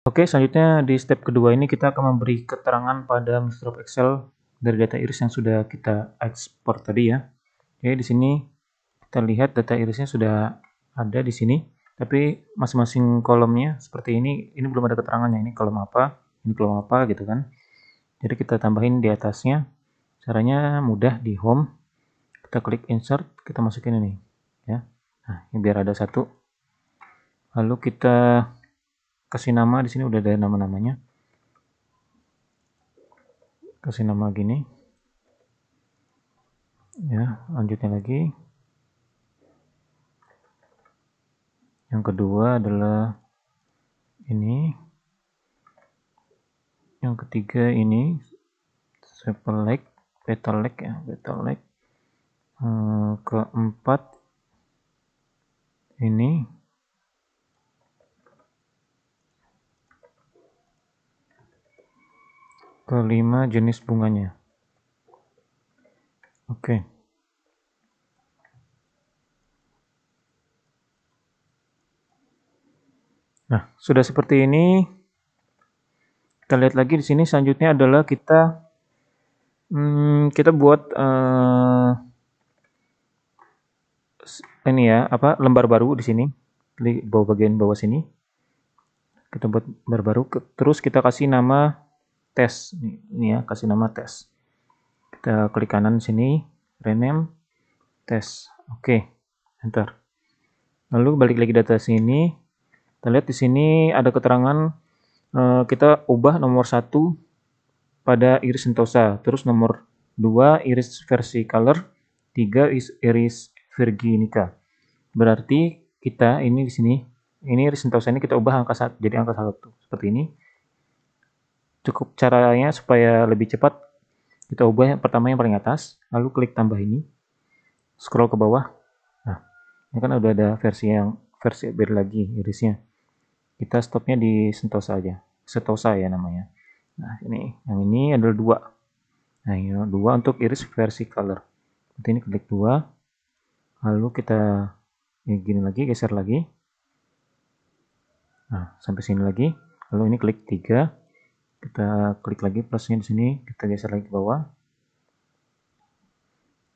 Oke, selanjutnya di step kedua ini kita akan memberi keterangan pada Microsoft Excel dari data iris yang sudah kita ekspor tadi ya. Oke, di sini kita lihat data irisnya sudah ada di sini, tapi masing-masing kolomnya seperti ini, ini belum ada keterangannya. Ini kolom apa, ini kolom apa gitu kan. Jadi kita tambahin di atasnya. Caranya mudah di home. Kita klik insert, kita masukin ini ya. Nah, ini biar ada satu. Lalu kita kasih nama di sini udah ada nama-namanya. Kasih nama gini. Ya lanjutnya lagi. Yang kedua adalah ini. Yang ketiga ini select petalek ya petalek hmm, keempat ini kelima jenis bunganya. Oke. Nah, sudah seperti ini. Kita lihat lagi di sini selanjutnya adalah kita hmm, kita buat uh, ini ya, apa lembar baru di sini di bawah bagian bawah sini. Kita buat lembar baru, terus kita kasih nama tes. Ini ya kasih nama tes. Kita klik kanan sini rename tes. Oke okay. enter. Lalu balik lagi data sini. Kita lihat di sini ada keterangan uh, kita ubah nomor satu pada iris sentosa. Terus nomor 2 iris versi color 3 iris virginica. Berarti kita ini di sini ini iris sentosa ini kita ubah angka satu jadi angka satu. Seperti ini cukup caranya supaya lebih cepat kita ubah yang pertama yang paling atas lalu klik tambah ini. Scroll ke bawah. Nah ini kan udah ada versi yang versi biar lagi irisnya. Kita stopnya di sentosa aja. Sentosa ya namanya. Nah ini yang ini adalah dua. Nah ini dua untuk iris versi color. Nanti ini klik dua. Lalu kita ini gini lagi geser lagi. Nah sampai sini lagi. Lalu ini klik tiga kita klik lagi plusnya di sini kita geser lagi ke bawah.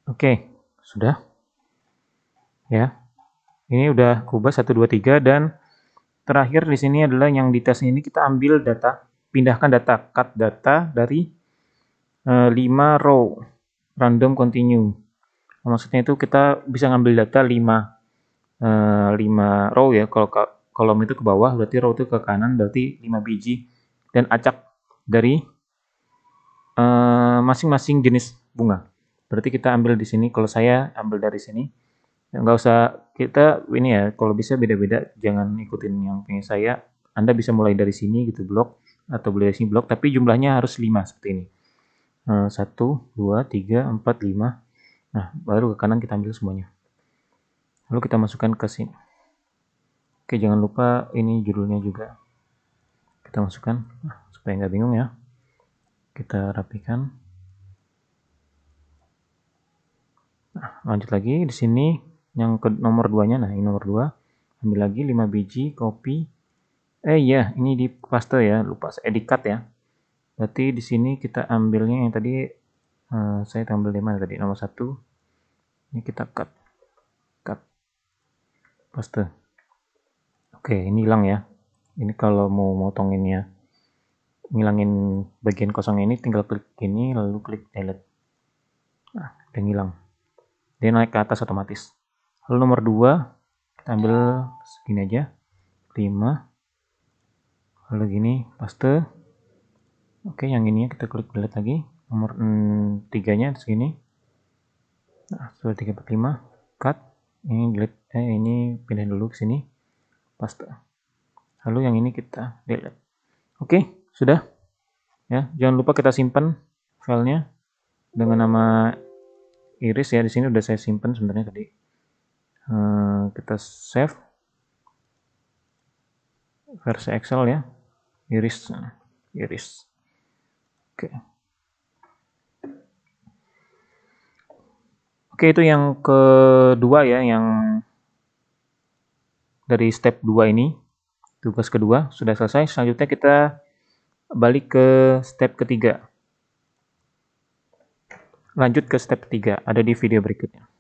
Oke sudah. Ya. Ini udah kubah 1 2 3 dan terakhir di sini adalah yang di tes ini kita ambil data pindahkan data cut data dari uh, eh, 5 row random continue. Maksudnya itu kita bisa ngambil data 5 uh, 5 row ya. Kalau kolom itu ke bawah berarti row itu ke kanan berarti 5 biji. Dan acak dari eh, masing-masing uh, jenis bunga. Berarti kita ambil di sini. Kalau saya ambil dari sini, nggak usah kita ini ya. Kalau bisa beda-beda, jangan ikutin yang punya saya. Anda bisa mulai dari sini gitu blok atau boleh dari sini blok, tapi jumlahnya harus 5 seperti ini. Uh, 1, 2, 3, 4, 5. Nah, baru ke kanan kita ambil semuanya. Lalu kita masukkan ke sini. Oke, jangan lupa ini judulnya juga. Kita masukkan. Nah, supaya nggak bingung ya. Kita rapikan. Nah, lanjut lagi di sini. Yang ke nomor 2 nya nah ini nomor 2 ambil lagi 5 biji kopi. Eh iya ini di paste ya. Lupa saya cut ya. Berarti di sini kita ambilnya yang tadi uh, saya ambil di mana tadi nomor satu. Ini kita cut cut paste. Oke ini hilang ya. Ini kalau mau motonginnya ngilangin bagian kosong ini tinggal klik ini lalu klik delete. Nah udah ngilang. Dia naik ke atas otomatis. Lalu nomor 2 kita ambil segini aja. 5 lalu gini paste. Oke yang ini kita klik delete lagi. Nomor 3 nya segini nah sudah 345 cut. Ini delete eh ini pindah dulu ke sini. Paste. Lalu yang ini kita delete. Oke sudah? Ya, jangan lupa kita simpan filenya dengan nama iris ya. Di sini udah saya simpan sebenarnya tadi. Uh, kita save versi Excel ya. Iris iris. Oke. Oke, itu yang kedua ya, yang dari step 2 ini Tugas kedua sudah selesai, selanjutnya kita balik ke step ketiga. Lanjut ke step ketiga, ada di video berikutnya.